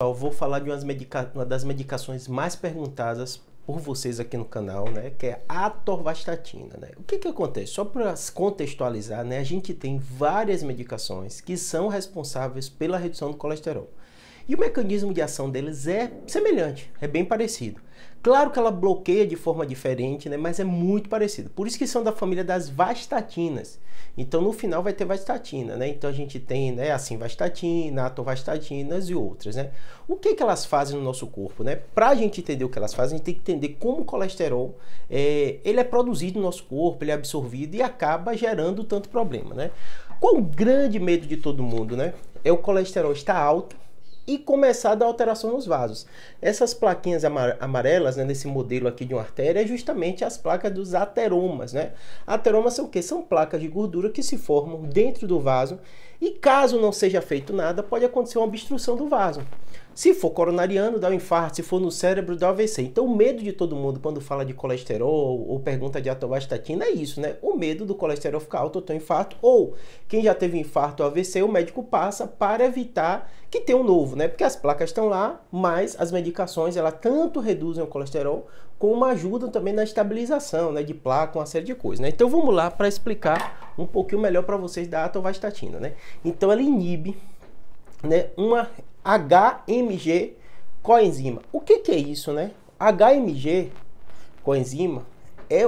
Eu vou falar de medica... uma das medicações mais perguntadas por vocês aqui no canal, né, que é a atorvastatina, né? O que que acontece? Só para contextualizar, né, a gente tem várias medicações que são responsáveis pela redução do colesterol. E o mecanismo de ação deles é semelhante, é bem parecido. Claro que ela bloqueia de forma diferente, né, mas é muito parecido. Por isso que são da família das vastatinas. Então no final vai ter vastatina, né? Então a gente tem, né, assim, vastatina, atovastatinas e outras, né? O que que elas fazem no nosso corpo, né? Para a gente entender o que elas fazem, a gente tem que entender como o colesterol é, ele é produzido no nosso corpo, ele é absorvido e acaba gerando tanto problema, né? Qual o grande medo de todo mundo, né? É o colesterol estar alto e começar a dar alteração nos vasos. Essas plaquinhas amarelas, né, nesse modelo aqui de uma artéria, é justamente as placas dos ateromas, né? Ateromas são o quê? São placas de gordura que se formam dentro do vaso e caso não seja feito nada, pode acontecer uma obstrução do vaso. Se for coronariano, dá um infarto. Se for no cérebro, dá um AVC. Então, o medo de todo mundo quando fala de colesterol ou pergunta de atovastatina é isso, né? O medo do colesterol ficar alto ou ter um infarto. Ou quem já teve infarto ou AVC, o médico passa para evitar que tenha um novo, né? Porque as placas estão lá, mas as medicações, ela tanto reduzem o colesterol como ajudam também na estabilização, né? De placa, uma série de coisas, né? Então, vamos lá para explicar um pouquinho melhor para vocês da atovastatina, né? Então, ela inibe né, uma HMG coenzima. O que, que é isso, né? HMG coenzima é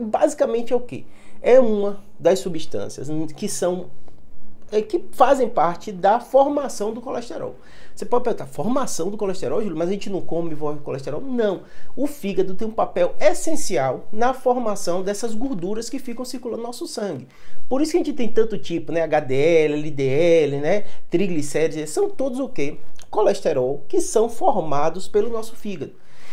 basicamente é o que? É uma das substâncias que são é, que fazem parte da formação do colesterol. Você pode perguntar, formação do colesterol, Júlio, mas a gente não come colesterol? Não. O fígado tem um papel essencial na formação dessas gorduras que ficam circulando no nosso sangue. Por isso que a gente tem tanto tipo, né? HDL, LDL, né? Triglicérides, são todos o quê? Colesterol que são formados pelo nosso fígado.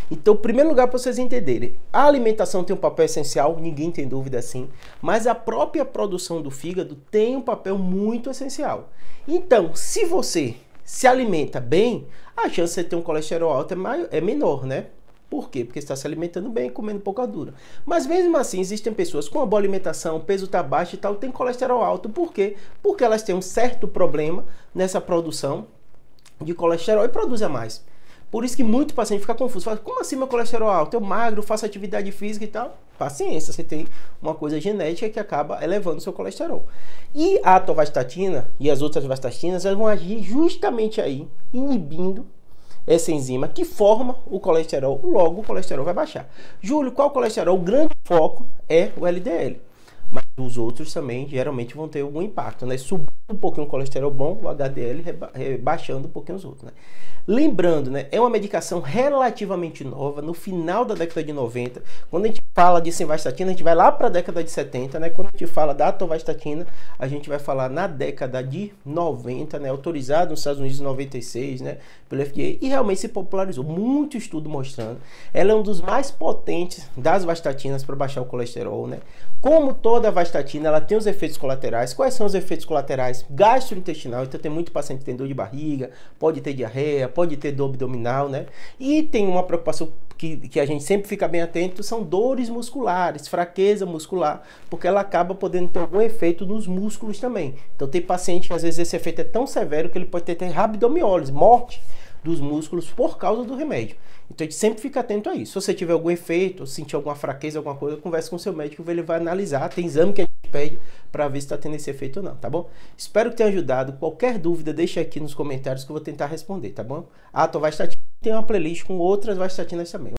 Então, primeiro lugar para vocês entenderem, a alimentação tem um papel essencial, ninguém tem dúvida assim, mas a própria produção do fígado tem um papel muito essencial. Então, se você se alimenta bem, a chance de ter um colesterol alto é, maior, é menor, né? Por quê? Porque está se alimentando bem, comendo pouca dura. Mas mesmo assim, existem pessoas com uma boa alimentação, peso está baixo e tal, tem colesterol alto. Por quê? Porque elas têm um certo problema nessa produção de colesterol e produzem mais. Por isso que muito paciente fica confuso. Fala, como assim meu colesterol alto? Eu magro, faço atividade física e tal. Paciência, você tem uma coisa genética que acaba elevando o seu colesterol. E a atovastatina e as outras vastatinas elas vão agir justamente aí, inibindo essa enzima que forma o colesterol. Logo, o colesterol vai baixar. Júlio, qual colesterol? O grande foco é o LDL. Mas os outros também geralmente vão ter algum impacto, né? Subindo um pouquinho o colesterol bom, o HDL rebaixando um pouquinho os outros, né? Lembrando, né, é uma medicação relativamente nova, no final da década de 90. Quando a gente fala de simvastatina, a gente vai lá para a década de 70, né? Quando a gente fala da atovastatina, a gente vai falar na década de 90, né? Autorizado nos Estados Unidos em 96, né? Pelo FDA e realmente se popularizou. Muito estudo mostrando. Ela é um dos mais potentes das vastatinas para baixar o colesterol, né? Como toda vastatina, ela tem os efeitos colaterais. Quais são os efeitos colaterais? Gastrointestinal, então tem muito paciente que tem dor de barriga, pode ter diarreia, pode ter dor abdominal, né? E tem uma preocupação que, que a gente sempre fica bem atento, são dores musculares, fraqueza muscular, porque ela acaba podendo ter algum efeito nos músculos também. Então tem paciente que às vezes esse efeito é tão severo que ele pode ter, ter rabdomiólise, morte dos músculos por causa do remédio. Então a gente sempre fica atento a isso. Se você tiver algum efeito, sentir alguma fraqueza, alguma coisa, converse com seu médico, ele vai analisar. Tem exame que a gente pede para ver se está tendo esse efeito ou não, tá bom? Espero que tenha ajudado. Qualquer dúvida, deixa aqui nos comentários que eu vou tentar responder, tá bom? A Atovastatina tem uma playlist com outras vastatinas também.